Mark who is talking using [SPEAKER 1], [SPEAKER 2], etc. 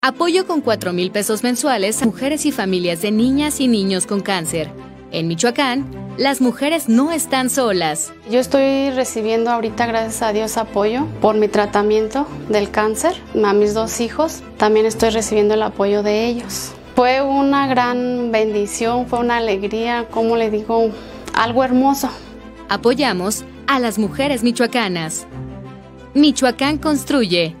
[SPEAKER 1] Apoyo con 4 mil pesos mensuales a mujeres y familias de niñas y niños con cáncer. En Michoacán, las mujeres no están solas.
[SPEAKER 2] Yo estoy recibiendo ahorita, gracias a Dios, apoyo por mi tratamiento del cáncer. A mis dos hijos también estoy recibiendo el apoyo de ellos. Fue una gran bendición, fue una alegría, como le digo, algo hermoso.
[SPEAKER 1] Apoyamos a las mujeres michoacanas. Michoacán construye